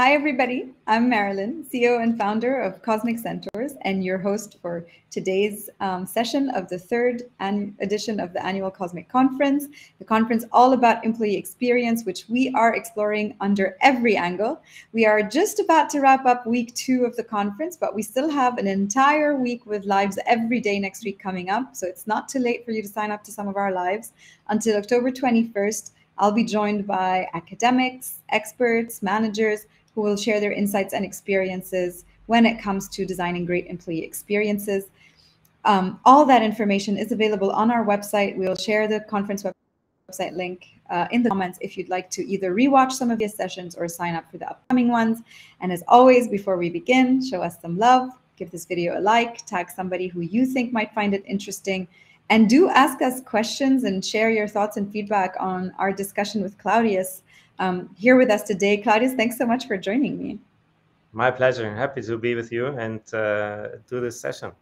Hi, everybody. I'm Marilyn, CEO and founder of Cosmic Centaurs, and your host for today's um, session of the third an- edition of the annual Cosmic Conference. The conference all about employee experience, which we are exploring under every angle. We are just about to wrap up week two of the conference, but we still have an entire week with lives every day next week coming up. So it's not too late for you to sign up to some of our lives until October 21st. I'll be joined by academics, experts, managers who will share their insights and experiences when it comes to designing great employee experiences. Um, all that information is available on our website. We'll share the conference website link uh, in the comments if you'd like to either rewatch some of these sessions or sign up for the upcoming ones. And as always, before we begin, show us some love, give this video a like, tag somebody who you think might find it interesting, and do ask us questions and share your thoughts and feedback on our discussion with Claudius um, here with us today. Claudius, thanks so much for joining me. My pleasure. Happy to be with you and uh, do this session.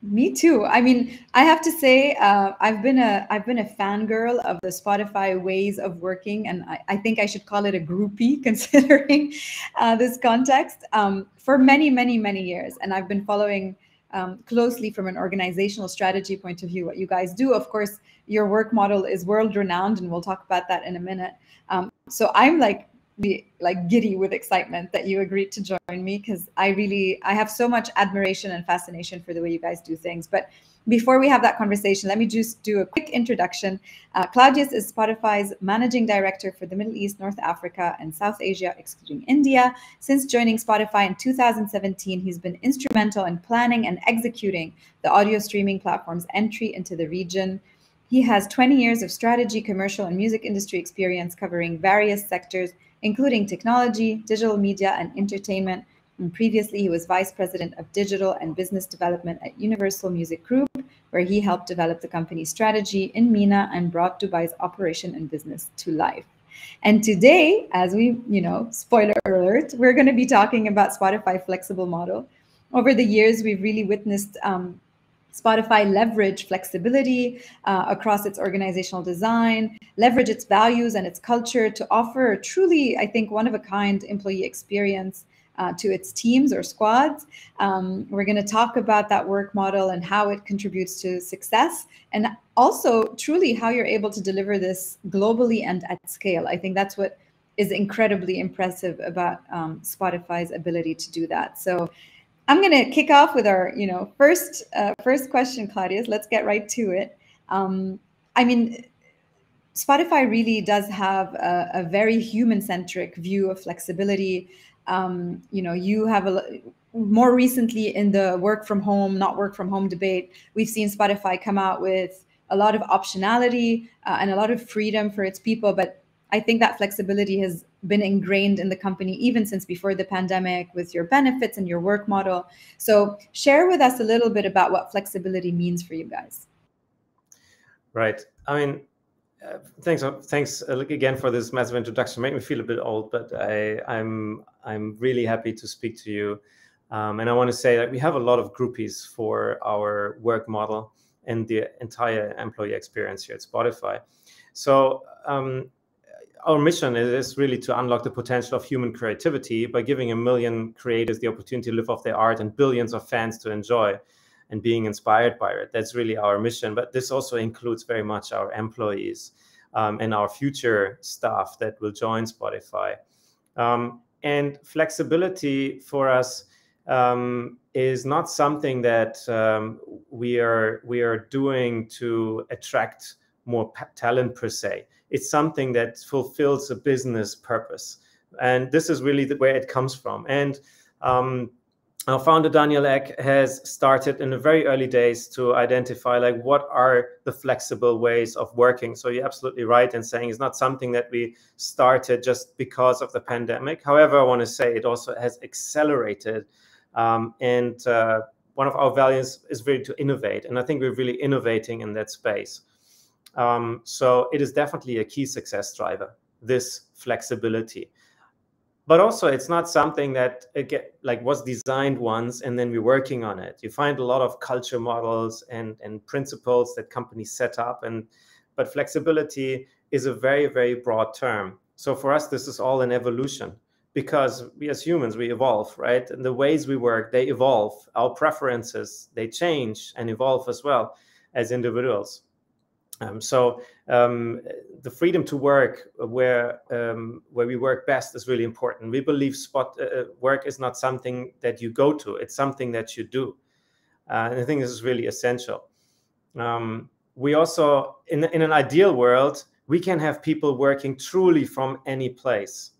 Me too. I mean, I have to say, uh, I've been a I've been a fangirl of the Spotify ways of working, and I, I think I should call it a groupie, considering uh, this context, um, for many, many, many years. And I've been following um, closely from an organizational strategy point of view what you guys do. Of course, your work model is world renowned, and we'll talk about that in a minute. Um, so I'm like be like giddy with excitement that you agreed to join me because I really I have so much admiration and fascination for the way you guys do things. But before we have that conversation, let me just do a quick introduction. Uh, Claudius is Spotify's managing director for the Middle East, North Africa, and South Asia, excluding India. Since joining Spotify in 2017, he's been instrumental in planning and executing the audio streaming platform's entry into the region. He has 20 years of strategy, commercial, and music industry experience covering various sectors, including technology, digital media, and entertainment. And previously, he was vice president of digital and business development at Universal Music Group, where he helped develop the company's strategy in MENA and brought Dubai's operation and business to life. And today, as we, you know, spoiler alert, we're going to be talking about Spotify flexible model. Over the years, we've really witnessed um, Spotify leverage flexibility uh, across its organizational design, leverage its values and its culture to offer truly, I think, one of a kind employee experience uh, to its teams or squads. Um, we're going to talk about that work model and how it contributes to success, and also truly how you're able to deliver this globally and at scale. I think that's what is incredibly impressive about um, Spotify's ability to do that. So I'm going to kick off with our, you know, first uh, first question, Claudius. Let's get right to it. Um, I mean, Spotify really does have a, a very human-centric view of flexibility. Um, you know, you have a more recently in the work from home, not work from home debate, we've seen Spotify come out with a lot of optionality uh, and a lot of freedom for its people, but I think that flexibility has been ingrained in the company even since before the pandemic with your benefits and your work model. So, share with us a little bit about what flexibility means for you guys. Right. I mean, uh, thanks, uh, thanks uh, again for this massive introduction. Made me feel a bit old, but I, I'm I'm really happy to speak to you. Um, and I want to say that we have a lot of groupies for our work model and the entire employee experience here at Spotify. So um, our mission is really to unlock the potential of human creativity by giving a million creators the opportunity to live off their art and billions of fans to enjoy and being inspired by it. That's really our mission. But this also includes very much our employees um, and our future staff that will join Spotify. Um, and flexibility for us um, is not something that um, we are we are doing to attract more talent per se it's something that fulfills a business purpose. And this is really the, where it comes from. And um, our founder Daniel Ek has started in the very early days to identify like what are the flexible ways of working. So you're absolutely right in saying it's not something that we started just because of the pandemic. However, I want to say it also has accelerated. Um, and uh, one of our values is really to innovate, and I think we're really innovating in that space. Um, so it is definitely a key success driver, this flexibility. But also, it's not something that again, like was designed once and then we're working on it. You find a lot of culture models and, and principles that companies set up, and but flexibility is a very very broad term. So for us, this is all an evolution because we as humans we evolve right and the ways we work they evolve our preferences they change and evolve as well as individuals um, so um, the freedom to work where um, where we work best is really important. We believe spot uh, uh, work is not something that you go to; it's something that you do. Uh, and I think this is really essential. Um, we also, in in an ideal world, we can have people working truly from any place.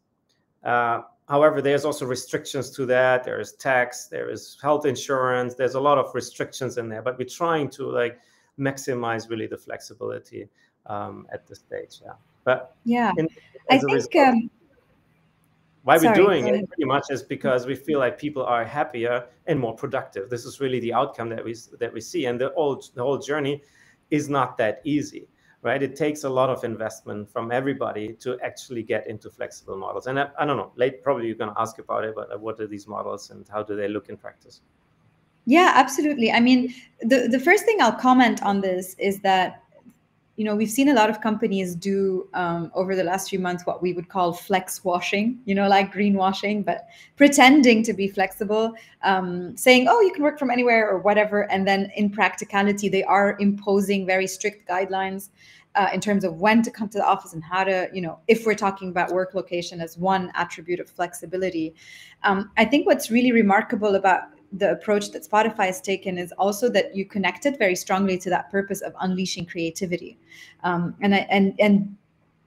Uh, however, there's also restrictions to that. There is tax, there is health insurance. There's a lot of restrictions in there, but we're trying to like maximize really the flexibility um, at this stage. Yeah, but yeah, in, I think. Result, um, why we're doing it pretty much is because we feel like people are happier and more productive. This is really the outcome that we that we see, and the whole the whole journey is not that easy, right? It takes a lot of investment from everybody to actually get into flexible models. And I, I don't know, late probably you're going to ask about it, but what are these models and how do they look in practice? Yeah, absolutely. I mean, the, the first thing I'll comment on this is that, you know, we've seen a lot of companies do um, over the last few months what we would call flex washing, you know, like greenwashing, but pretending to be flexible, um, saying, oh, you can work from anywhere or whatever. And then in practicality, they are imposing very strict guidelines. Uh, in terms of when to come to the office and how to, you know, if we're talking about work location as one attribute of flexibility. Um, I think what's really remarkable about the approach that Spotify has taken is also that you connected very strongly to that purpose of unleashing creativity, um, and and and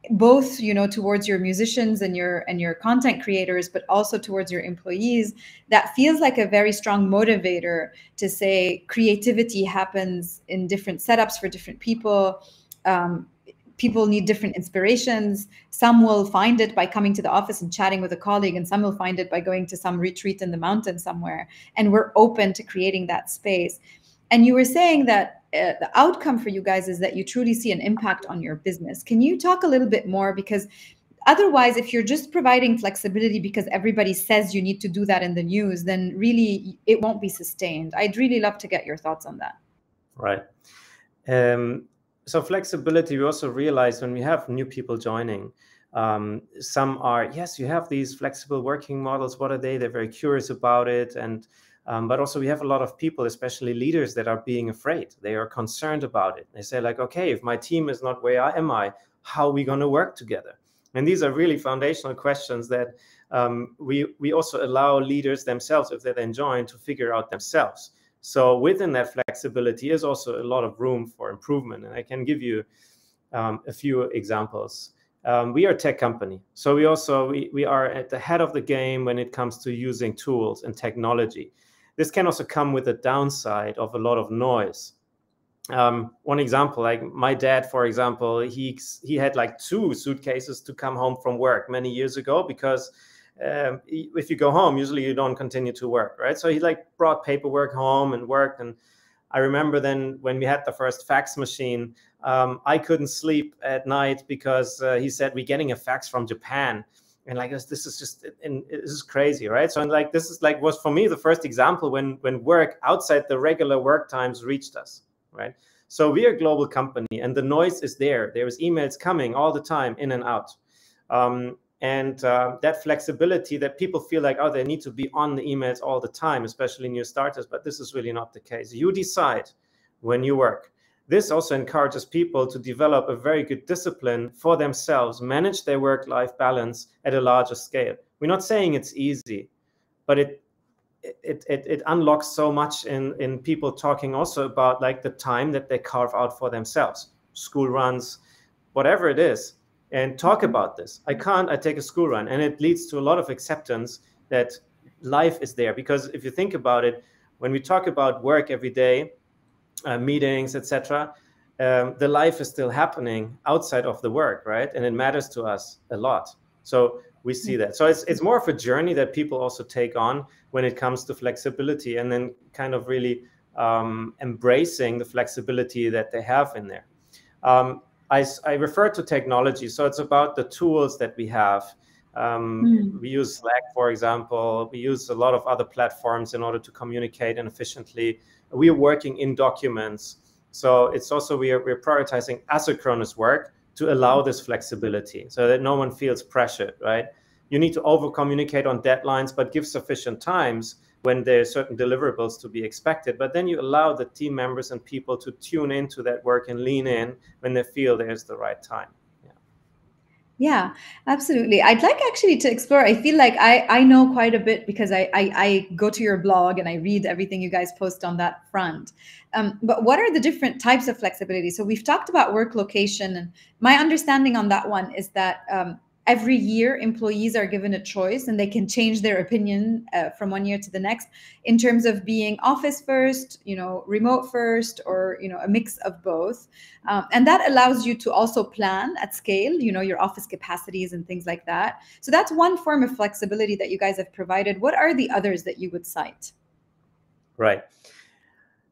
both you know towards your musicians and your and your content creators but also towards your employees that feels like a very strong motivator to say creativity happens in different setups for different people. Um, people need different inspirations. Some will find it by coming to the office and chatting with a colleague, and some will find it by going to some retreat in the mountains somewhere. And we're open to creating that space. And you were saying that uh, the outcome for you guys is that you truly see an impact on your business. Can you talk a little bit more? Because otherwise, if you're just providing flexibility because everybody says you need to do that in the news, then really it won't be sustained. I'd really love to get your thoughts on that. Right. Um, so flexibility we also realize when we have new people joining um, some are yes you have these flexible working models what are they? They're very curious about it and um, but also we have a lot of people especially leaders that are being afraid. They are concerned about it. They say like okay if my team is not where I am i how are we going to work together? And these are really foundational questions that um, we we also allow leaders themselves if they then join to figure out themselves so within that flexibility is also a lot of room for improvement. And I can give you um, a few examples. Um, we are a tech company. So we also we, we are at the head of the game when it comes to using tools and technology. This can also come with a downside of a lot of noise. Um, one example, like my dad, for example, he he had like two suitcases to come home from work many years ago because um, if you go home, usually you don't continue to work, right? So he like brought paperwork home and worked. And I remember then when we had the first fax machine, um, I couldn't sleep at night because uh, he said we're getting a fax from Japan, and like this, this is just and this is crazy, right? So and like this is like was for me the first example when when work outside the regular work times reached us, right? So we're a global company, and the noise is there. There is emails coming all the time in and out. Um, and uh, that flexibility that people feel like oh they need to be on the emails all the time especially new starters but this is really not the case. You decide when you work. This also encourages people to develop a very good discipline for themselves manage their work life balance at a larger scale. We're not saying it's easy but it it, it, it unlocks so much in, in people talking also about like the time that they carve out for themselves. School runs whatever it is and talk about this. I can't, I take a school run. And it leads to a lot of acceptance that life is there. Because if you think about it, when we talk about work every day, uh, meetings, etc., um, the life is still happening outside of the work, right? And it matters to us a lot. So we see that. So it's, it's more of a journey that people also take on when it comes to flexibility and then kind of really um, embracing the flexibility that they have in there. Um, I, I refer to technology. So it's about the tools that we have. Um, mm. We use Slack, for example. We use a lot of other platforms in order to communicate and efficiently. We are working in documents. So it's also we are, we're prioritizing asynchronous work to allow this flexibility so that no one feels pressured, right? you need to over communicate on deadlines, but give sufficient times when there are certain deliverables to be expected. But then you allow the team members and people to tune into that work and lean in when they feel there's the right time. Yeah, absolutely. I'd like actually to explore. I feel like I I know quite a bit because I I, I go to your blog and I read everything you guys post on that front. Um, but what are the different types of flexibility? So we've talked about work location, and my understanding on that one is that um, every year employees are given a choice and they can change their opinion uh, from one year to the next in terms of being office first you know remote first or you know a mix of both. Um, and that allows you to also plan at scale you know your office capacities and things like that. So that's one form of flexibility that you guys have provided. What are the others that you would cite? Right.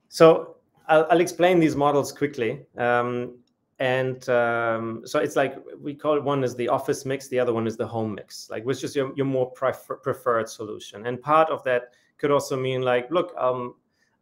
So I'll, I'll explain these models quickly. Um, and um, so it's like we call it one is the office mix the other one is the home mix like which is your, your more prefer, preferred solution. And part of that could also mean like look um,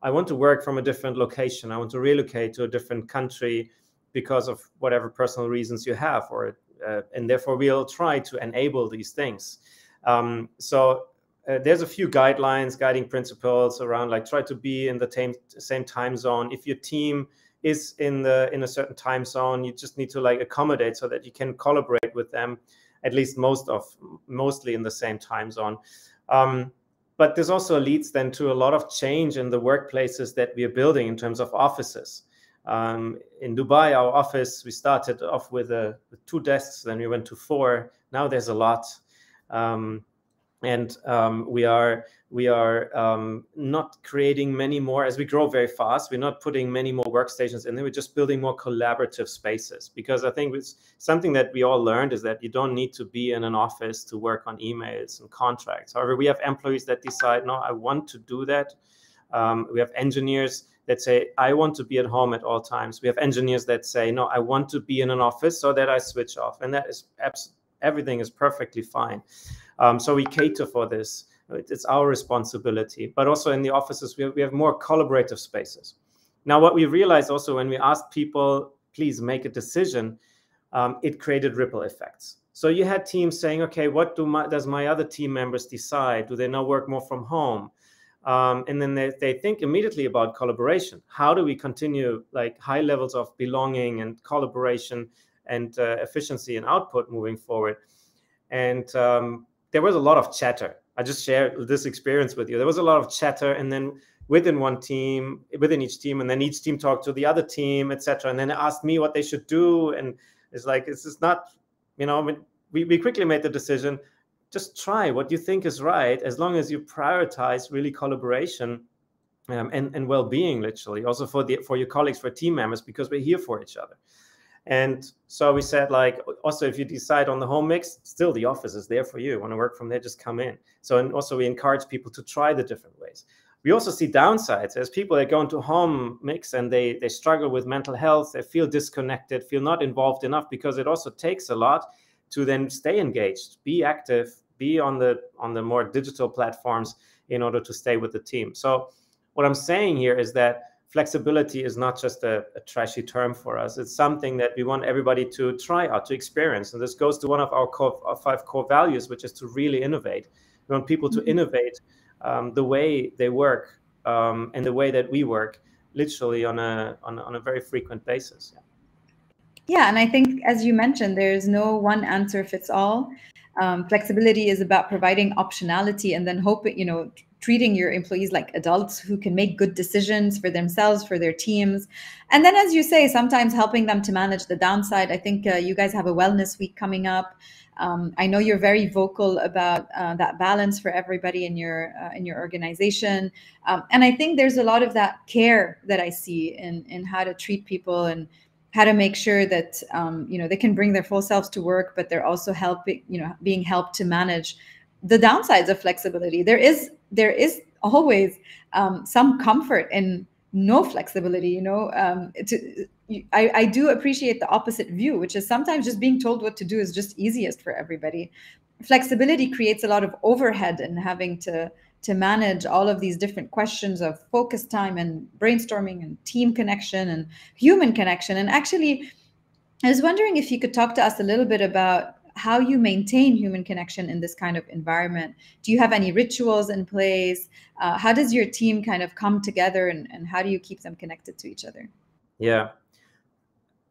i want to work from a different location. I want to relocate to a different country because of whatever personal reasons you have or uh, and therefore we'll try to enable these things. Um, so uh, there's a few guidelines guiding principles around like try to be in the same same time zone. If your team is in the in a certain time zone. You just need to like accommodate so that you can collaborate with them at least most of mostly in the same time zone. Um, but this also leads then to a lot of change in the workplaces that we are building in terms of offices. Um, in dubai our office we started off with, a, with two desks then we went to four. Now there's a lot. Um, and um, we are we are um, not creating many more as we grow very fast we're not putting many more workstations in there we're just building more collaborative spaces. Because i think it's something that we all learned is that you don't need to be in an office to work on emails and contracts. However we have employees that decide no i want to do that. Um, we have engineers that say i want to be at home at all times. We have engineers that say no i want to be in an office so that i switch off. And that is abs- everything is perfectly fine um, so we cater for this. It's our responsibility. But also in the offices, we have, we have more collaborative spaces. Now, what we realized also when we asked people, please make a decision, um, it created ripple effects. So you had teams saying, okay, what do my, does my other team members decide? Do they now work more from home? Um, and then they, they think immediately about collaboration. How do we continue like high levels of belonging and collaboration and uh, efficiency and output moving forward? And um, there was a lot of chatter. I just shared this experience with you. There was a lot of chatter, and then within one team, within each team, and then each team talked to the other team, etc. And then asked me what they should do, and it's like it's just not, you know, we we quickly made the decision. Just try what you think is right, as long as you prioritize really collaboration um, and and well-being, literally, also for the for your colleagues, for team members, because we're here for each other. And so we said, like, also if you decide on the home mix, still the office is there for you. Want to work from there, just come in. So and also we encourage people to try the different ways. We also see downsides as people that go into home mix and they they struggle with mental health, they feel disconnected, feel not involved enough because it also takes a lot to then stay engaged, be active, be on the on the more digital platforms in order to stay with the team. So what I'm saying here is that flexibility is not just a, a, trashy term for us. It's something that we want everybody to try out, to experience. And this goes to one of our, core, our five core values, which is to really innovate. We want people to mm-hmm. innovate um, the way they work um, and the way that we work, literally on a on, on a very frequent basis. Yeah. yeah, and I think as you mentioned, there's no one answer fits all. Um, flexibility is about providing optionality and then hoping, you know, treating your employees like adults who can make good decisions for themselves for their teams. And then as you say sometimes helping them to manage the downside. I think uh, you guys have a wellness week coming up. Um, i know you're very vocal about uh, that balance for everybody in your uh, in your organization. Um, and i think there's a lot of that care that i see in in how to treat people and how to make sure that um, you know they can bring their full selves to work but they're also helping you know being helped to manage the downsides of flexibility. There is there is always um, some comfort in no flexibility you know um, to, I, I do appreciate the opposite view which is sometimes just being told what to do is just easiest for everybody. Flexibility creates a lot of overhead and having to to manage all of these different questions of focus time and brainstorming and team connection and human connection and actually i was wondering if you could talk to us a little bit about how you maintain human connection in this kind of environment. Do you have any rituals in place? Uh, how does your team kind of come together and, and how do you keep them connected to each other? Yeah.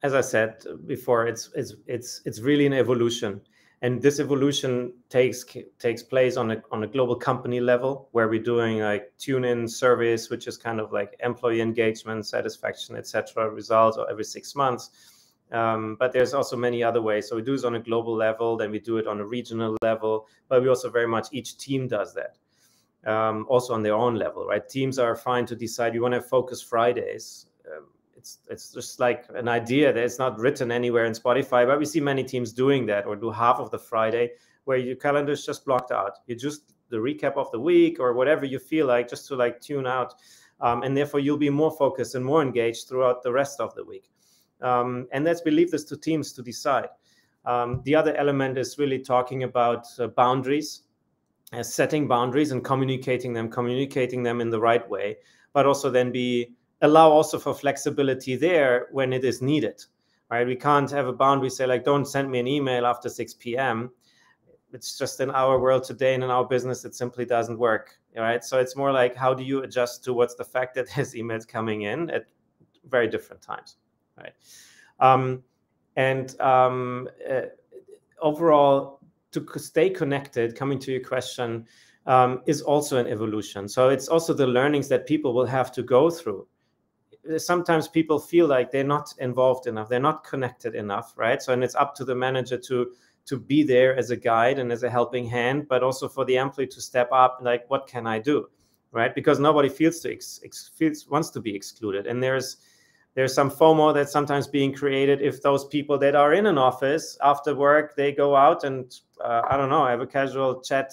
As I said before, it's it's it's it's really an evolution and this evolution takes takes place on a on a global company level where we're doing like tune in surveys which is kind of like employee engagement satisfaction etc results every six months. Um, but there's also many other ways. So we do this on a global level then we do it on a regional level but we also very much each team does that um, also on their own level right? Teams are fine to decide you want to focus fridays it's it's just like an idea that it's not written anywhere in Spotify, but we see many teams doing that or do half of the Friday where your calendar is just blocked out. You just the recap of the week or whatever you feel like just to like tune out. Um, and therefore you'll be more focused and more engaged throughout the rest of the week. Um, and let's leave this to teams to decide. Um, the other element is really talking about uh, boundaries, uh, setting boundaries and communicating them, communicating them in the right way, but also then be allow also for flexibility there when it is needed right? We can't have a boundary say like don't send me an email after 6 p.m it's just in our world today and in our business it simply doesn't work right? So it's more like how do you adjust to what's the fact that there's emails coming in at very different times right? Um, and um, uh, overall to stay connected coming to your question um, is also an evolution. So it's also the learnings that people will have to go through sometimes people feel like they're not involved enough they're not connected enough right? So and it's up to the manager to to be there as a guide and as a helping hand but also for the employee to step up like what can i do right? Because nobody feels to ex, ex, feels wants to be excluded. And there's there's some fomo that's sometimes being created if those people that are in an office after work they go out and uh, i don't know have a casual chat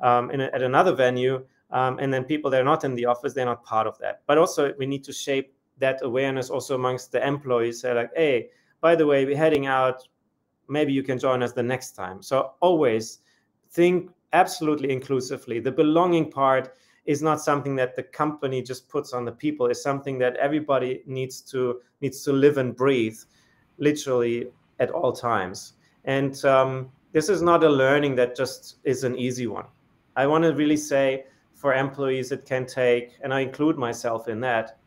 um, in a, at another venue um, and then people that are not in the office they're not part of that. But also we need to shape that awareness also amongst the employees say like hey by the way we're heading out. Maybe you can join us the next time. So always think absolutely inclusively. The belonging part is not something that the company just puts on the people. It's something that everybody needs to needs to live and breathe literally at all times. And um, this is not a learning that just is an easy one. I want to really say for employees it can take and i include myself in that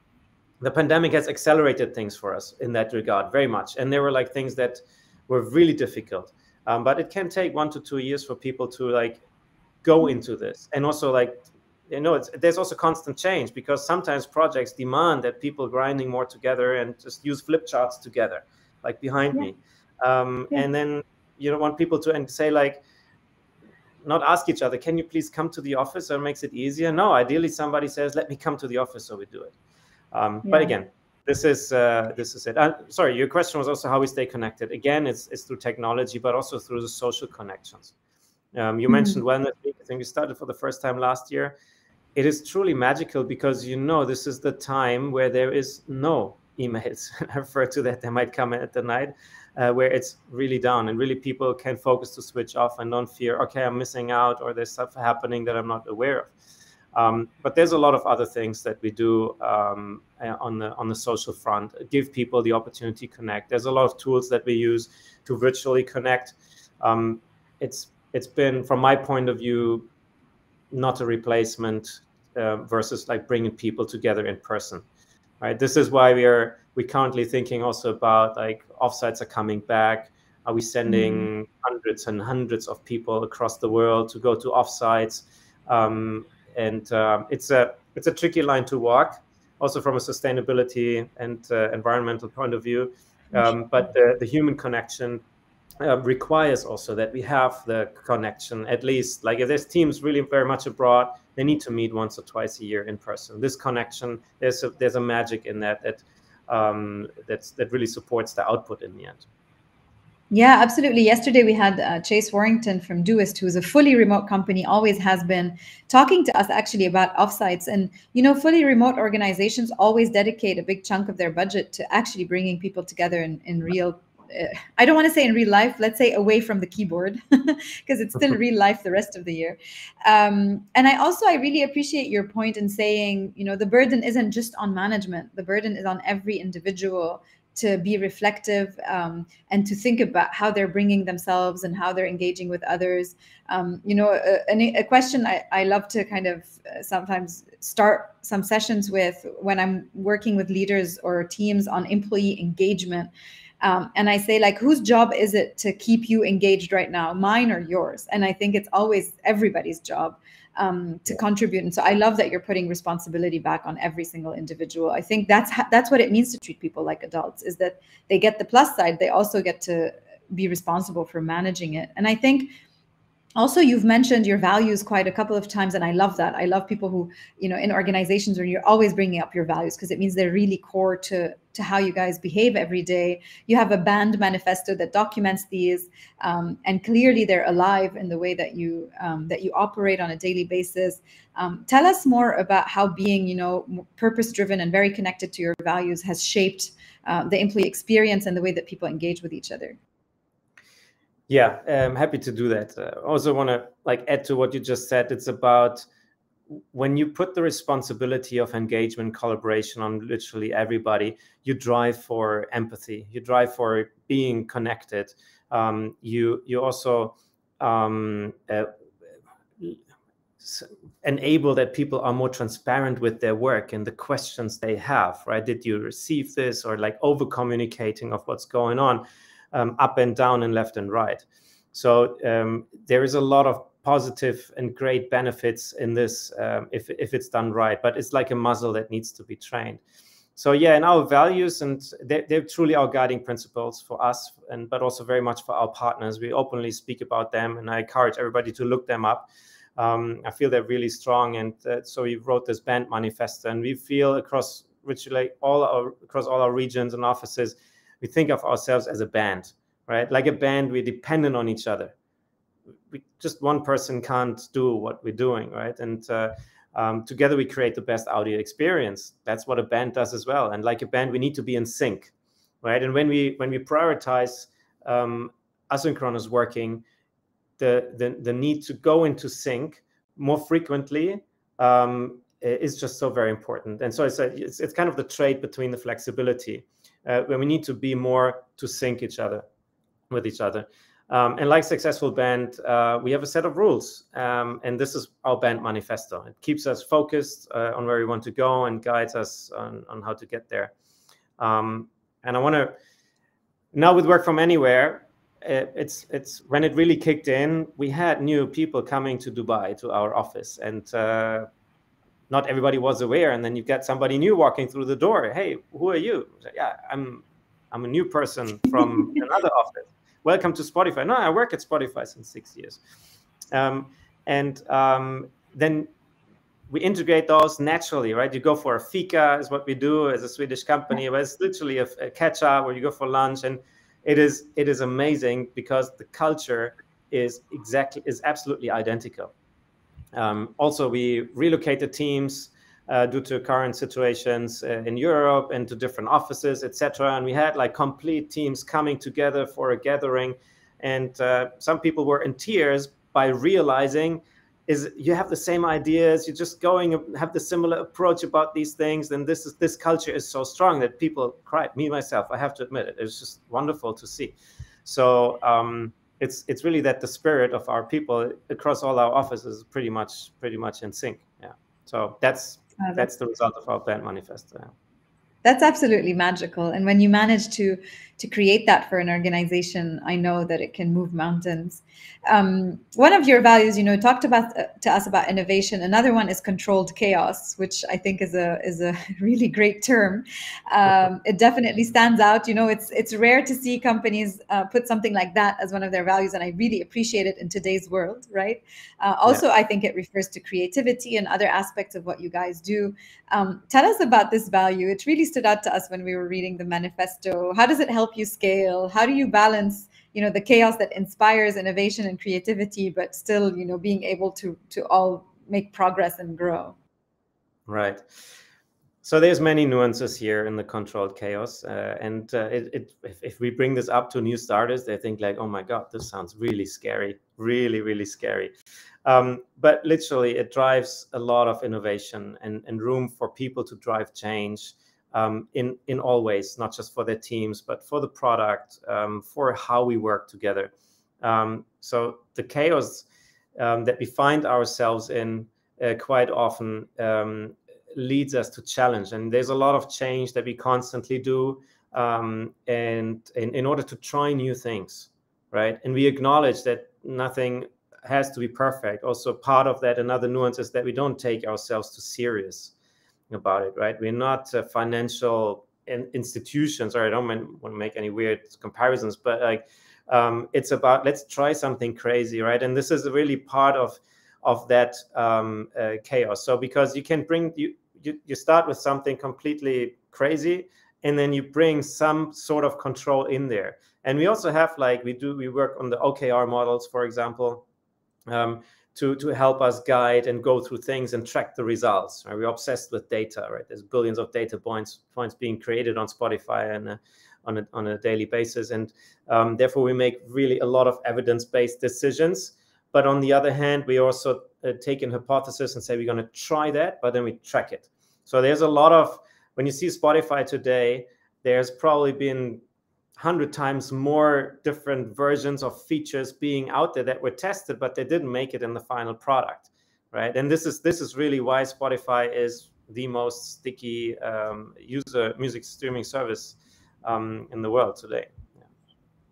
the pandemic has accelerated things for us in that regard very much. And there were like things that were really difficult. Um, but it can take one to two years for people to like go into this. And also like you know it's, there's also constant change because sometimes projects demand that people grinding more together and just use flip charts together like behind yeah. me. Um, yeah. and then you don't want people to and say like not ask each other can you please come to the office? So it makes it easier. No ideally somebody says let me come to the office so we do it um, yeah. But again, this is uh, this is it. Uh, sorry, your question was also how we stay connected. Again, it's it's through technology, but also through the social connections. Um, you mm-hmm. mentioned wellness week. I think we started for the first time last year. It is truly magical because you know this is the time where there is no emails. I refer to that; they might come at the night. Uh, where it's really down and really people can focus to switch off and don't fear okay i'm missing out or there's stuff happening that i'm not aware of um, but there's a lot of other things that we do um, uh, on the on the social front. Give people the opportunity to connect. There's a lot of tools that we use to virtually connect. Um, it's it's been, from my point of view, not a replacement uh, versus like bringing people together in person. Right. This is why we are we currently thinking also about like offsites are coming back. Are we sending mm. hundreds and hundreds of people across the world to go to offsites? Um, and um, it's a it's a tricky line to walk, also from a sustainability and uh, environmental point of view. Um, but the, the human connection uh, requires also that we have the connection at least like if there's teams really very much abroad they need to meet once or twice a year in person this connection there's a, there's a magic in that that um, that's that really supports the output in the end yeah, absolutely. Yesterday we had uh, Chase Warrington from Doist, who is a fully remote company, always has been talking to us actually about offsites. And you know, fully remote organizations always dedicate a big chunk of their budget to actually bringing people together in, in real. Uh, I don't want to say in real life. Let's say away from the keyboard, because it's still real life the rest of the year. Um, and I also I really appreciate your point in saying, you know, the burden isn't just on management. The burden is on every individual to be reflective um, and to think about how they're bringing themselves and how they're engaging with others. Um, you know, a, a question I, I, love to kind of uh, sometimes start some sessions with when I'm working with leaders or teams on employee engagement. Um, and I say, like, whose job is it to keep you engaged right now, mine or yours? And I think it's always everybody's job um, to contribute. And so I love that you're putting responsibility back on every single individual. I think that's that's what it means to treat people like adults is that they get the plus side, they also get to be responsible for managing it. And I think also you've mentioned your values quite a couple of times and i love that. I love people who you know in organizations where you're always bringing up your values because it means they're really core to to how you guys behave every day. You have a band manifesto that documents these um, and clearly they're alive in the way that you um, that you operate on a daily basis. Um, tell us more about how being you know purpose driven and very connected to your values has shaped uh, the employee experience and the way that people engage with each other yeah, I'm happy to do that. Uh, also want to like add to what you just said. It's about when you put the responsibility of engagement, collaboration on literally everybody, you drive for empathy. You drive for being connected. Um, you you also um, uh, enable that people are more transparent with their work and the questions they have. Right? Did you receive this or like over communicating of what's going on? Um, up and down and left and right. So um, there is a lot of positive and great benefits in this um, if, if it's done right, but it's like a muscle that needs to be trained. So yeah, and our values and they're, they're truly our guiding principles for us, and but also very much for our partners. We openly speak about them, and I encourage everybody to look them up. Um, I feel they're really strong, and uh, so we wrote this band manifesto, and we feel across literally all our across all our regions and offices we think of ourselves as a band, right? Like a band, we're dependent on each other. We just one person can't do what we're doing, right? And uh, um, together we create the best audio experience. That's what a band does as well. And like a band, we need to be in sync, right? And when we when we prioritize um, asynchronous working, the, the the need to go into sync more frequently um, is just so very important. And so it's, a, it's, it's kind of the trade between the flexibility uh, when we need to be more to sync each other with each other. Um, and like successful band, uh, we have a set of rules, um, and this is our band manifesto. It keeps us focused uh, on where we want to go and guides us on, on how to get there. Um, and I want to now with work from anywhere, it, uh, it's it's when it really kicked in. We had new people coming to Dubai to our office, and uh, not everybody was aware and then you get somebody new walking through the door hey who are you? Yeah i'm i'm a new person from another office. Welcome to spotify. No i work at spotify since six years. Um, and um, then we integrate those naturally right? You go for a fika is what we do as a swedish company but it's literally a, a catch up where you go for lunch and it is it is amazing because the culture is exactly is absolutely identical um, also, we relocated teams uh, due to current situations uh, in Europe and to different offices, etc. And we had like complete teams coming together for a gathering, and uh, some people were in tears by realizing is you have the same ideas you're just going have the similar approach about these things and this is this culture is so strong that people cried. Me myself i have to admit it. It's just wonderful to see. So um, it's it's really that the spirit of our people across all our offices is pretty much pretty much in sync. Yeah. So that's that's the result of our band manifesto. Yeah that's absolutely magical and when you manage to to create that for an organization i know that it can move mountains. Um, one of your values you know talked about uh, to us about innovation. Another one is controlled chaos which i think is a is a really great term. Um, it definitely stands out. You know it's it's rare to see companies uh, put something like that as one of their values and i really appreciate it in today's world right? Uh, also yeah. i think it refers to creativity and other aspects of what you guys do. Um, tell us about this value. It really stood out to us when we were reading the manifesto. How does it help you scale? How do you balance, you know, the chaos that inspires innovation and creativity, but still, you know, being able to to all make progress and grow? Right. So there's many nuances here in the controlled chaos, uh, and uh, it, it, if, if, we bring this up to new starters, they think like, "Oh my God, this sounds really scary, really, really scary." Um, but literally, it drives a lot of innovation and, and room for people to drive change um, in in all ways, not just for their teams, but for the product, um, for how we work together. Um, so the chaos um, that we find ourselves in uh, quite often um, leads us to challenge, and there's a lot of change that we constantly do, um, and in, in order to try new things, right? And we acknowledge that nothing has to be perfect. Also, part of that, another nuance is that we don't take ourselves too serious about it, right? We're not uh, financial in institutions, or I don't want to make any weird comparisons, but like um, it's about let's try something crazy, right? And this is really part of of that um, uh, chaos. So because you can bring you, you you start with something completely crazy, and then you bring some sort of control in there. And we also have like we do we work on the OKR models, for example. Um, to to help us guide and go through things and track the results. Right? We're obsessed with data. Right? There's billions of data points points being created on Spotify and uh, on a on a daily basis, and um, therefore we make really a lot of evidence based decisions. But on the other hand, we also uh, take an hypothesis and say we're going to try that, but then we track it. So there's a lot of when you see Spotify today, there's probably been 100 times more different versions of features being out there that were tested but they didn't make it in the final product right and this is this is really why spotify is the most sticky um, user music streaming service um, in the world today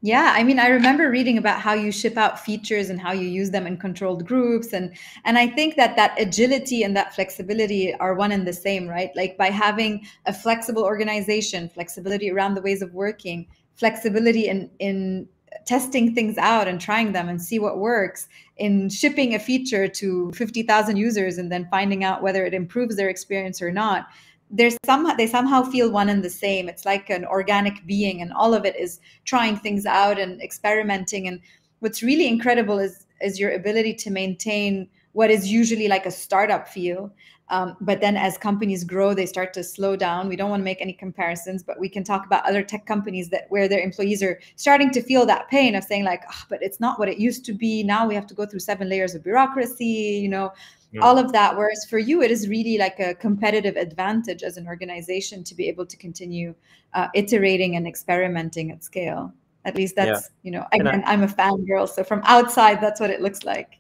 yeah, I mean, I remember reading about how you ship out features and how you use them in controlled groups, and and I think that that agility and that flexibility are one and the same, right? Like by having a flexible organization, flexibility around the ways of working, flexibility in in testing things out and trying them and see what works in shipping a feature to 50,000 users and then finding out whether it improves their experience or not. There's some they somehow feel one and the same. It's like an organic being and all of it is trying things out and experimenting. And what's really incredible is is your ability to maintain what is usually like a startup feel um, but then as companies grow, they start to slow down. We don't want to make any comparisons, but we can talk about other tech companies that where their employees are starting to feel that pain of saying like, oh, but it's not what it used to be. Now we have to go through seven layers of bureaucracy, you know, yeah. all of that. Whereas for you, it is really like a competitive advantage as an organization to be able to continue uh, iterating and experimenting at scale. At least that's, yeah. you know, again, I, I'm a fangirl. So from outside, that's what it looks like.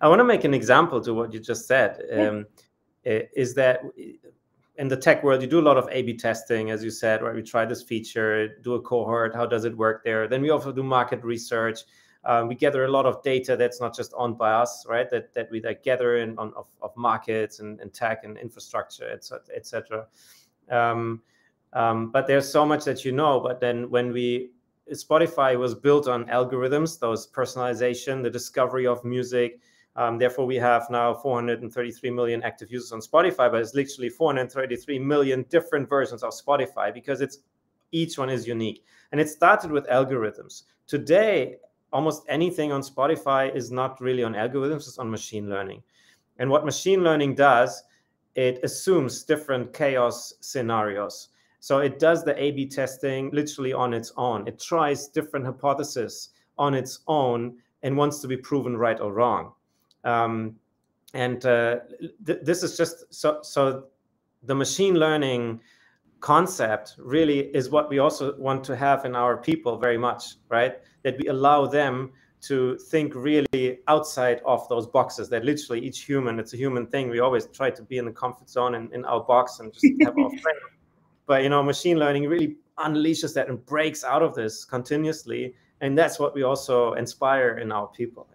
I want to make an example to what you just said. Um, is that in the tech world you do a lot of a-b testing as you said right? We try this feature do a cohort how does it work there? Then we also do market research. Um, we gather a lot of data that's not just owned by us right? That, that we like, gather in on of, of markets and, and tech and infrastructure etc et um, um, but there's so much that you know but then when we spotify was built on algorithms those personalization the discovery of music um, therefore, we have now 433 million active users on Spotify, but it's literally 433 million different versions of Spotify because it's each one is unique. And it started with algorithms. Today, almost anything on Spotify is not really on algorithms, it's on machine learning. And what machine learning does, it assumes different chaos scenarios. So it does the A B testing literally on its own. It tries different hypotheses on its own and wants to be proven right or wrong. Um, and uh, th this is just so so the machine learning concept really is what we also want to have in our people very much, right? That we allow them to think really outside of those boxes that literally each human it's a human thing. We always try to be in the comfort zone and in our box and just have our friend but you know machine learning really unleashes that and breaks out of this continuously. And that's what we also inspire in our people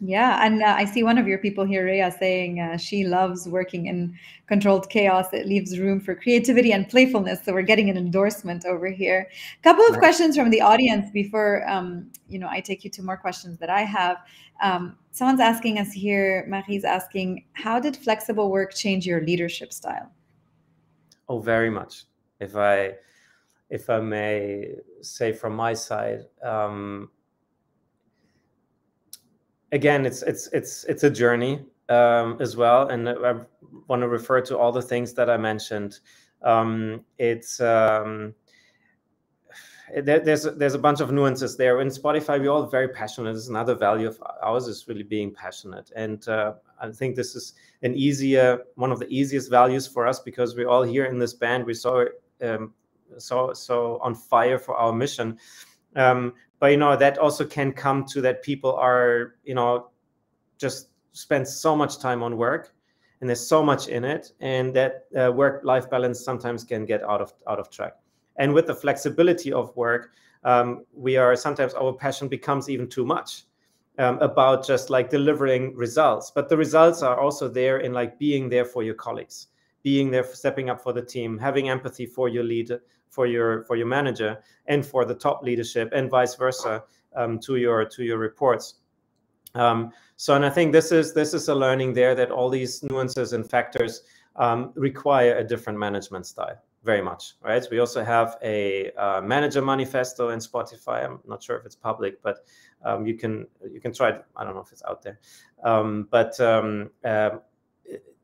yeah, and uh, I see one of your people here, Rhea, saying uh, she loves working in controlled chaos. It leaves room for creativity and playfulness. So we're getting an endorsement over here. A couple of right. questions from the audience before um, you know I take you to more questions that I have. Um, someone's asking us here. Marie's asking, how did flexible work change your leadership style? Oh, very much. If I if I may say from my side. Um, again, it's it's it's it's a journey um, as well, and I want to refer to all the things that I mentioned. Um, it's um, there, there's there's a bunch of nuances there. In Spotify, we're all very passionate. Is another value of ours is really being passionate, and uh, I think this is an easier, one of the easiest values for us because we're all here in this band. We saw so um, so so on fire for our mission. Um, but you know that also can come to that people are you know just spend so much time on work and there's so much in it and that uh, work life balance sometimes can get out of out of track. And with the flexibility of work um, we are sometimes our passion becomes even too much um, about just like delivering results. But the results are also there in like being there for your colleagues being there stepping up for the team having empathy for your leader for your for your manager and for the top leadership and vice versa um, to your to your reports. Um, so and i think this is this is a learning there that all these nuances and factors um, require a different management style very much right? We also have a uh, manager manifesto in spotify. I'm not sure if it's public but um, you can you can try it. I don't know if it's out there. Um, but um, uh,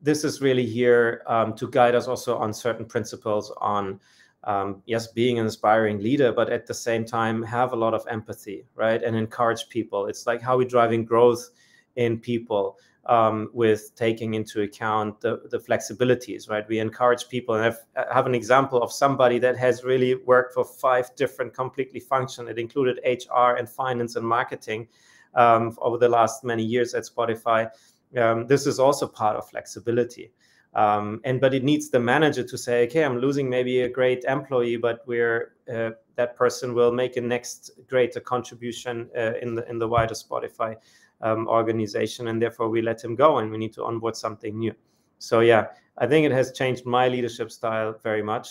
this is really here to guide us also on certain principles on um, yes, being an inspiring leader, but at the same time have a lot of empathy, right, and encourage people. It's like how we're driving growth in people um, with taking into account the, the flexibilities, right? We encourage people, and I have an example of somebody that has really worked for five different completely function. It included HR and finance and marketing um, over the last many years at Spotify. Um, this is also part of flexibility. Um, and but it needs the manager to say, okay, I'm losing maybe a great employee, but we're uh, that person will make a next greater contribution uh, in the in the wider Spotify um, organization, and therefore we let him go, and we need to onboard something new. So yeah, I think it has changed my leadership style very much.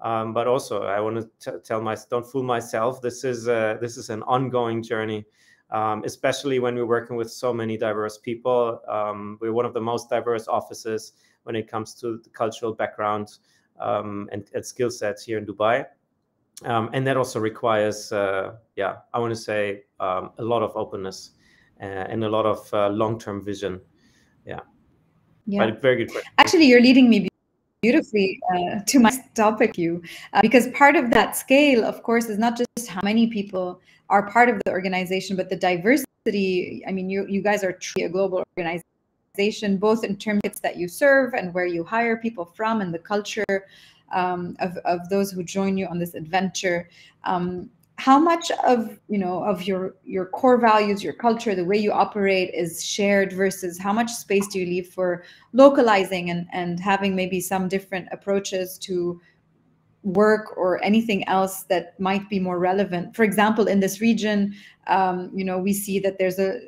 Um, but also, I want to tell my don't fool myself. This is uh, this is an ongoing journey. Um, especially when we're working with so many diverse people. Um, we're one of the most diverse offices when it comes to the cultural background um, and, and, skill sets here in Dubai. Um, and that also requires, uh, yeah, I want to say um, a lot of openness uh, and a lot of uh, long-term vision. Yeah. Yeah. But very good question. Actually, you're leading me beautifully uh, to my topic you uh, because part of that scale of course is not just how many people are part of the organization but the diversity i mean you you guys are truly a global organization organization, both in terms of that you serve and where you hire people from and the culture um, of, of those who join you on this adventure. Um, how much of you know of your your core values your culture the way you operate is shared versus how much space do you leave for localizing and and having maybe some different approaches to work or anything else that might be more relevant. For example in this region um, you know we see that there's a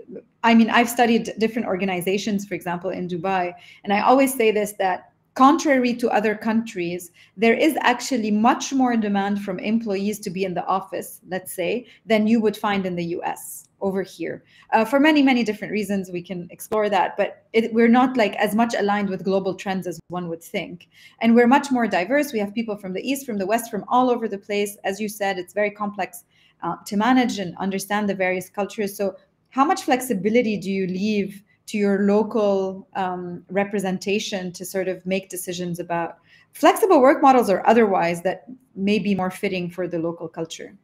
i mean i've studied different organizations for example in dubai and i always say this that contrary to other countries there is actually much more demand from employees to be in the office let's say than you would find in the us over here uh, for many many different reasons. We can explore that but it, we're not like as much aligned with global trends as one would think. And we're much more diverse. We have people from the east from the west from all over the place. As you said it's very complex uh, to manage and understand the various cultures. So how much flexibility do you leave to your local um, representation to sort of make decisions about flexible work models or otherwise that may be more fitting for the local culture.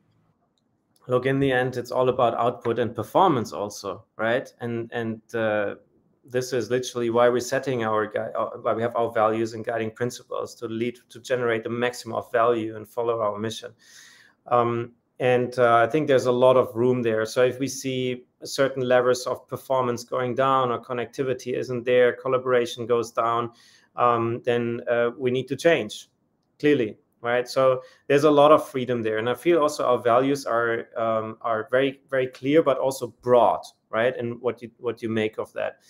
Look in the end it's all about output and performance also right? And and uh, this is literally why we're setting our uh, why we have our values and guiding principles to lead to generate the maximum of value and follow our mission. Um, and uh, i think there's a lot of room there. So if we see certain levels of performance going down or connectivity isn't there collaboration goes down um, then uh, we need to change clearly right? So there's a lot of freedom there. And i feel also our values are um, are very very clear but also broad right? And what you what you make of that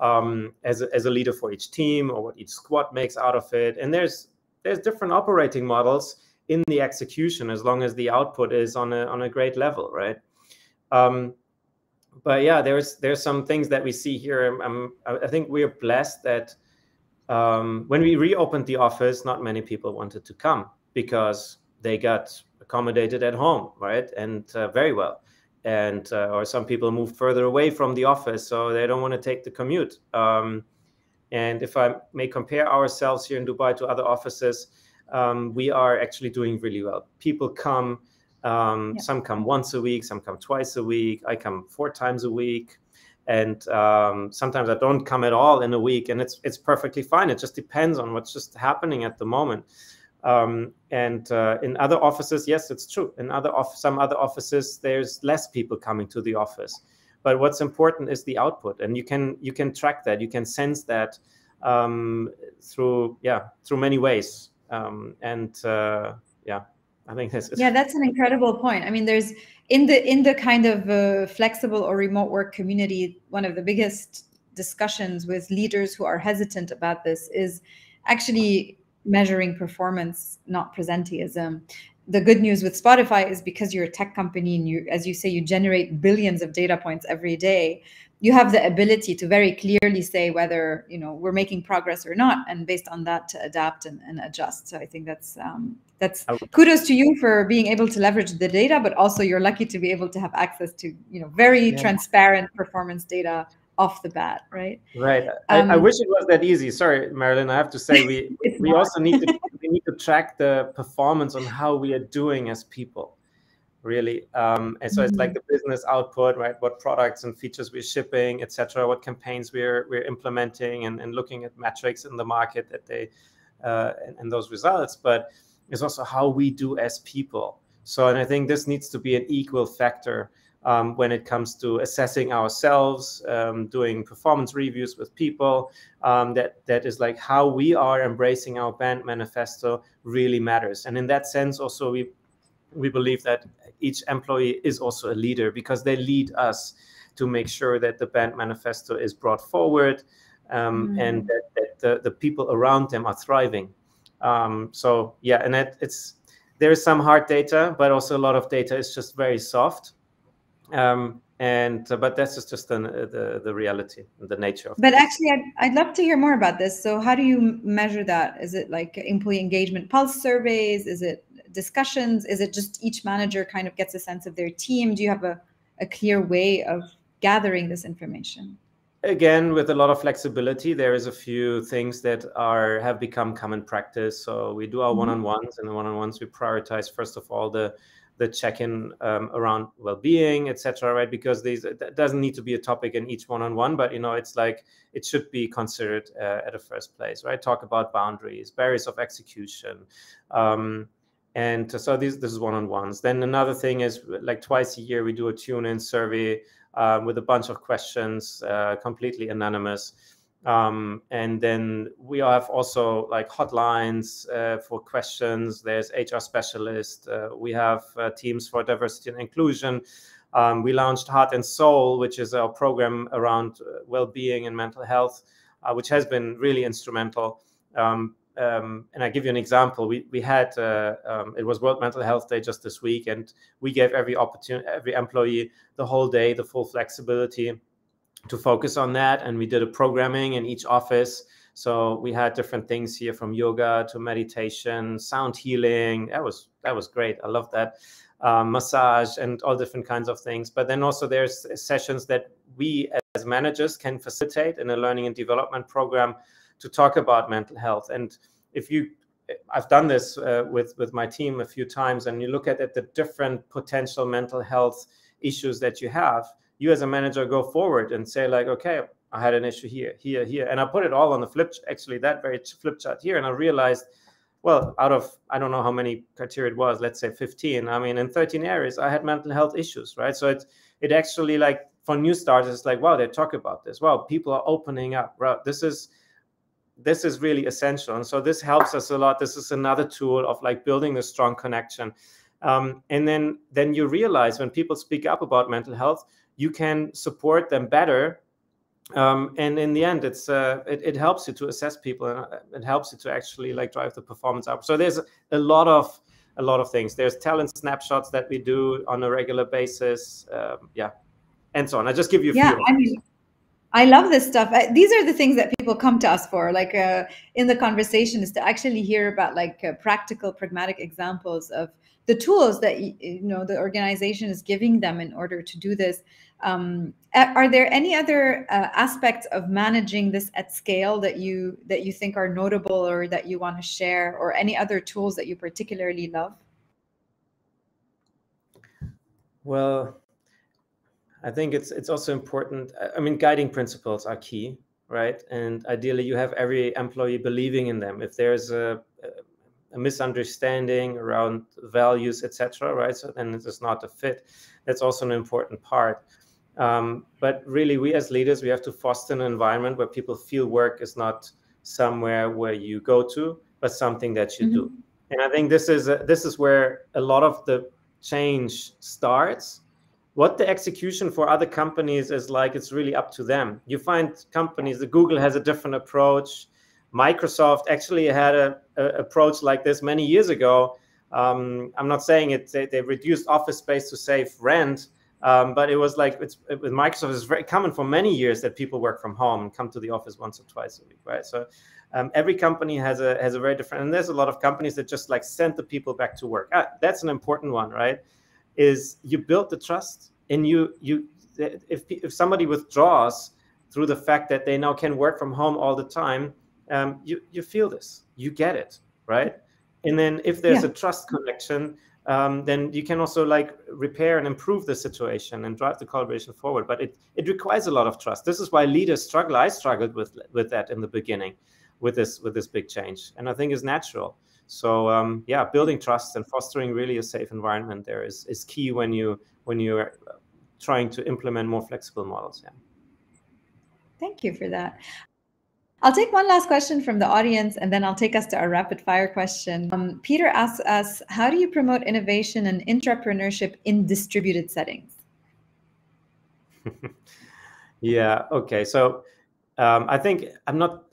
um, as, a, as a leader for each team or what each squad makes out of it. And there's there's different operating models in the execution as long as the output is on a on a great level right? Um, but yeah there's there's some things that we see here I'm, i think we're blessed that um, when we reopened the office not many people wanted to come because they got accommodated at home, right? And uh, very well. And uh, or some people moved further away from the office, so they don't want to take the commute. Um, and if I may compare ourselves here in Dubai to other offices, um, we are actually doing really well. People come, um, yeah. some come once a week, some come twice a week. I come four times a week. and um, sometimes I don't come at all in a week, and it's it's perfectly fine. It just depends on what's just happening at the moment. Um, and uh, in other offices, yes, it's true. In other off- some other offices, there's less people coming to the office. But what's important is the output, and you can you can track that. You can sense that um, through yeah through many ways. Um, and uh, yeah, I think this. Yeah, that's an incredible point. I mean, there's in the in the kind of uh, flexible or remote work community, one of the biggest discussions with leaders who are hesitant about this is actually measuring performance, not presenteeism. The good news with Spotify is because you're a tech company and you, as you say, you generate billions of data points every day. You have the ability to very clearly say whether you know we're making progress or not, and based on that to adapt and, and adjust. So I think that's um, that's kudos to you for being able to leverage the data, but also you're lucky to be able to have access to you know very yeah. transparent performance data off the bat, right? Right. Um, I, I, um, wish it was that easy. Sorry, Marilyn. I have to say we we not. also need to we need to track the performance on how we are doing as people, really. Um, and so mm-hmm. it's like the business output, right? What products and features we're shipping, etc. What campaigns we're we're implementing, and, and looking at metrics in the market that they uh, and, and those results. But it's also how we do as people. So, and I think this needs to be an equal factor um, when it comes to assessing ourselves, um, doing performance reviews with people. Um, that that is like how we are embracing our band manifesto really matters. And in that sense, also we we believe that each employee is also a leader because they lead us to make sure that the band manifesto is brought forward um, mm. and that, that the, the people around them are thriving. Um, so yeah, and it, it's there is some hard data, but also a lot of data is just very soft. Um, and uh, but that's just, just the, the, the reality and the nature of but actually I'd, I'd love to hear more about this so how do you measure that is it like employee engagement pulse surveys is it discussions is it just each manager kind of gets a sense of their team do you have a, a clear way of gathering this information again with a lot of flexibility there is a few things that are have become common practice so we do our mm-hmm. one-on-ones and the one-on-ones we prioritize first of all the the check-in um, around well-being, etc. Right? Because these that doesn't need to be a topic in each one-on-one, but you know, it's like it should be considered uh, at a first place, right? Talk about boundaries, barriers of execution, um, and so these this is one-on-ones. Then another thing is like twice a year we do a tune-in survey uh, with a bunch of questions, uh, completely anonymous. Um, and then we have also like hotlines uh, for questions. There's HR specialists. Uh, we have uh, teams for diversity and inclusion. Um, we launched Heart and Soul, which is our program around uh, well-being and mental health, which has been really instrumental. Um, um, and I give you an example. We we had uh, um, it was World Mental Health Day just this week, and we gave every opportunity, every employee the whole day, the full flexibility to focus on that. And we did a programming in each office. So we had different things here from yoga to meditation, sound healing. That was that was great. I love that. Um, massage and all different kinds of things. But then also there's sessions that we as managers can facilitate in a learning and development program to talk about mental health. And if you I've done this uh, with with my team a few times, and you look at, at the different potential mental health issues that you have you as a manager go forward and say like, okay, I had an issue here, here, here, and I put it all on the flip, actually that very flip chart here, and I realized, well, out of I don't know how many criteria it was, let's say 15. I mean, in 13 areas, I had mental health issues, right? So it's it actually like for new starters, it's like, wow, they talk about this. Wow, people are opening up. Right? This is this is really essential, and so this helps us a lot. This is another tool of like building a strong connection. Um, and then then you realize when people speak up about mental health you can support them better. Um, and in the end it's uh, it, it, helps you to assess people and uh, it helps you to actually like drive the performance up. So there's a lot of a lot of things. There's talent snapshots that we do on a regular basis um, yeah and so on. I just give you a yeah, few I mean, I love this stuff. These are the things that people come to us for. Like uh, in the conversation, is to actually hear about like uh, practical, pragmatic examples of the tools that you know the organization is giving them in order to do this. Um, are there any other uh, aspects of managing this at scale that you that you think are notable or that you want to share, or any other tools that you particularly love? Well, I think it's it's also important. I mean, guiding principles are key, right? And ideally, you have every employee believing in them. If there's a, a misunderstanding around values, etc., right? So then it is not a fit. That's also an important part. Um, but really, we as leaders, we have to foster an environment where people feel work is not somewhere where you go to, but something that you mm-hmm. do. And I think this is a, this is where a lot of the change starts. What the execution for other companies is like, it's really up to them. You find companies, the Google has a different approach. Microsoft actually had a, a approach like this many years ago. Um, I'm not saying it; they, they, reduced office space to save rent, um, but it was like it's with Microsoft. It's very common for many years that people work from home and come to the office once or twice a week, right? So um, every company has a has a very different, and there's a lot of companies that just like send the people back to work. Ah, that's an important one, right? Is you build the trust, and you you if if somebody withdraws through the fact that they now can work from home all the time, um, you you feel this, you get it, right? And then if there's yeah. a trust connection, um, then you can also like repair and improve the situation and drive the collaboration forward. But it it requires a lot of trust. This is why leaders struggle. I struggled with with that in the beginning with this with this big change and i think is natural so um, yeah building trust and fostering really a safe environment there is is key when you when you're trying to implement more flexible models yeah thank you for that I'll take one last question from the audience and then I'll take us to our rapid fire question. Um, Peter asks us How do you promote innovation and entrepreneurship in distributed settings? yeah, okay. So um, I think I'm not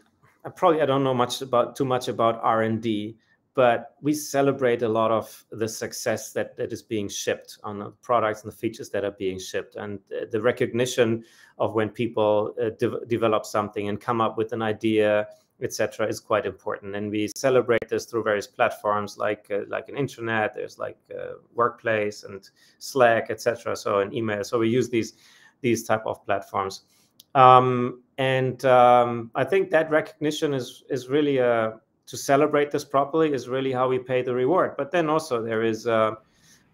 I probably I don't know much about too much about R and D, but we celebrate a lot of the success that that is being shipped on the products and the features that are being shipped, and the recognition of when people uh, de- develop something and come up with an idea etc is quite important. And we celebrate this through various platforms like uh, like an intranet there's like uh, workplace and slack etc so an email. So we use these these type of platforms. Um, and um, I think that recognition is is really a uh, to celebrate this properly is really how we pay the reward. But then also there is uh,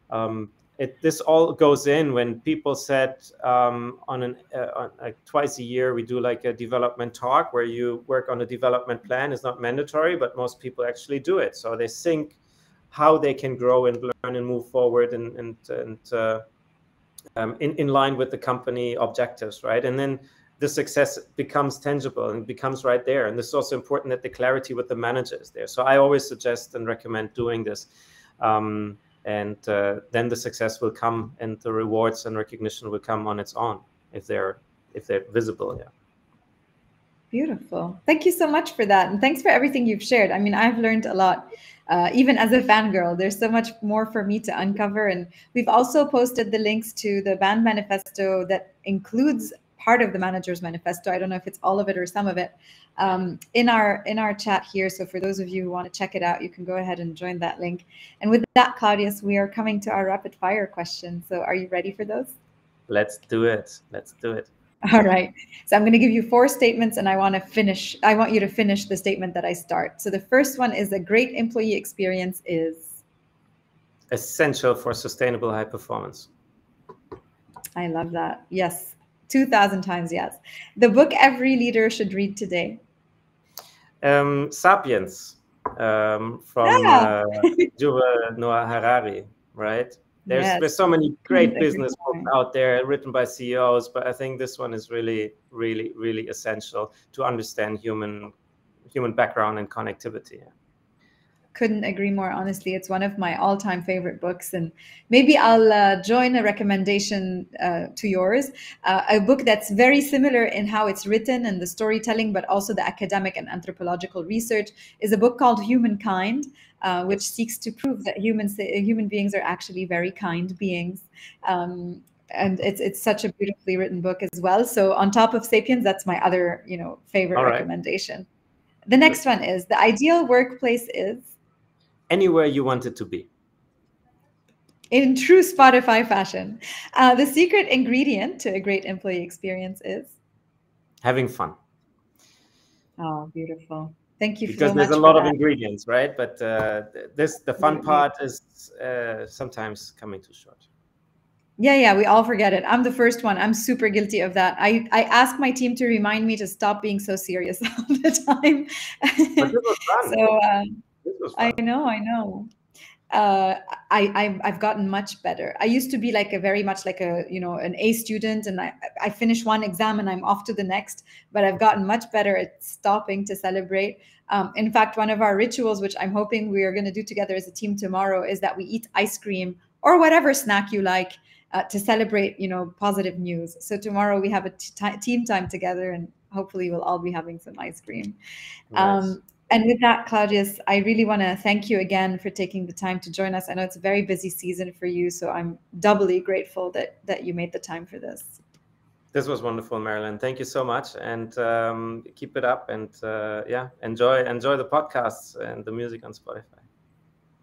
um, it, this all goes in when people said um, on an uh, on, twice a year we do like a development talk where you work on a development plan. It's not mandatory, but most people actually do it. So they think how they can grow and learn and move forward and and and uh, um, in in line with the company objectives, right? And then the success becomes tangible and becomes right there. And this is also important that the clarity with the manager is there. So I always suggest and recommend doing this. Um, and uh, then the success will come and the rewards and recognition will come on its own if they're if they're visible yeah beautiful thank you so much for that and thanks for everything you've shared i mean i've learned a lot uh, even as a fangirl there's so much more for me to uncover and we've also posted the links to the band manifesto that includes part of the manager's manifesto. I don't know if it's all of it or some of it um, in our in our chat here. So for those of you who want to check it out, you can go ahead and join that link. And with that, Claudius, we are coming to our rapid fire questions. So are you ready for those? Let's do it. Let's do it. All right. So I'm going to give you four statements and I want to finish. I want you to finish the statement that I start. So the first one is a great employee experience is essential for sustainable high performance. I love that. Yes. 2000 times yes. The book every leader should read today. Um, sapiens um, from yeah. uh, Yuval Noah Harari right? There's yes. there's so many great business books out there written by CEOs but I think this one is really really really essential to understand human human background and connectivity couldn't agree more honestly. It's one of my all-time favorite books and maybe i'll uh, join a recommendation uh, to yours. Uh, a book that's very similar in how it's written and the storytelling but also the academic and anthropological research is a book called humankind uh, which seeks to prove that humans human beings are actually very kind beings. Um, and it's it's such a beautifully written book as well. So on top of sapiens that's my other you know favorite right. recommendation. The next one is the ideal workplace is anywhere you want it to be. In true Spotify fashion, uh, the secret ingredient to a great employee experience is having fun. Oh, beautiful. Thank you because so there's a lot of ingredients, right? But uh, this the fun part is uh, sometimes coming too short. Yeah, yeah, we all forget it. I'm the first one. I'm super guilty of that. I, I ask my team to remind me to stop being so serious all the time. so uh, I know, I know. Uh, I, I have gotten much better. I used to be like a very much like a you know an A student, and I I finish one exam and I'm off to the next. But I've gotten much better at stopping to celebrate. Um, in fact, one of our rituals, which I'm hoping we are going to do together as a team tomorrow, is that we eat ice cream or whatever snack you like uh, to celebrate, you know, positive news. So tomorrow we have a team time together, and hopefully we'll all be having some ice cream. Nice. Um, and with that, Claudius, I really want to thank you again for taking the time to join us. I know it's a very busy season for you, so I'm doubly grateful that that you made the time for this. This was wonderful, Marilyn. Thank you so much, and um, keep it up. And uh, yeah, enjoy enjoy the podcasts and the music on Spotify.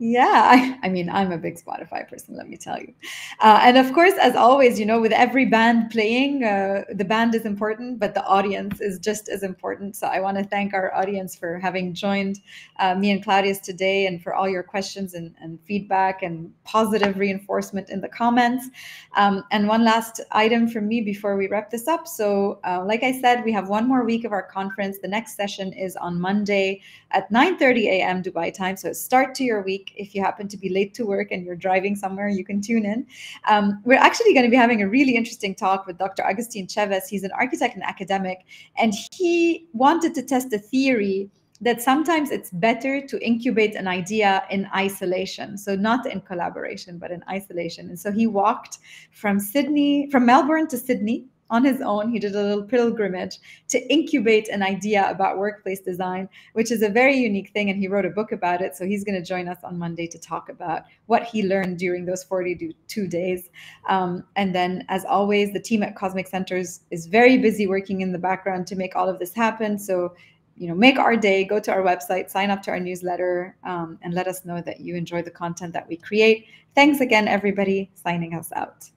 Yeah, I, I, mean, I'm a big Spotify person, let me tell you. Uh, and of course, as always, you know, with every band playing, uh, the band is important, but the audience is just as important. So I want to thank our audience for having joined uh, me and Claudius today and for all your questions and, and feedback and positive reinforcement in the comments. Um, and one last item from me before we wrap this up. So, uh, like I said, we have one more week of our conference. The next session is on Monday at 9 30 a.m. Dubai time. So, start to your week if you happen to be late to work and you're driving somewhere, you can tune in. Um, we're actually going to be having a really interesting talk with Dr. Agustin Chavez. He's an architect and academic, and he wanted to test a theory that sometimes it's better to incubate an idea in isolation. So not in collaboration, but in isolation. And so he walked from Sydney, from Melbourne to Sydney on his own. He did a little pilgrimage to incubate an idea about workplace design, which is a very unique thing. And he wrote a book about it. So he's going to join us on Monday to talk about what he learned during those 42 days. Um, and then, as always, the team at Cosmic Centaurs is very busy working in the background to make all of this happen. So you know, make our day, go to our website, sign up to our newsletter, um, and let us know that you enjoy the content that we create. Thanks again, everybody, signing us out.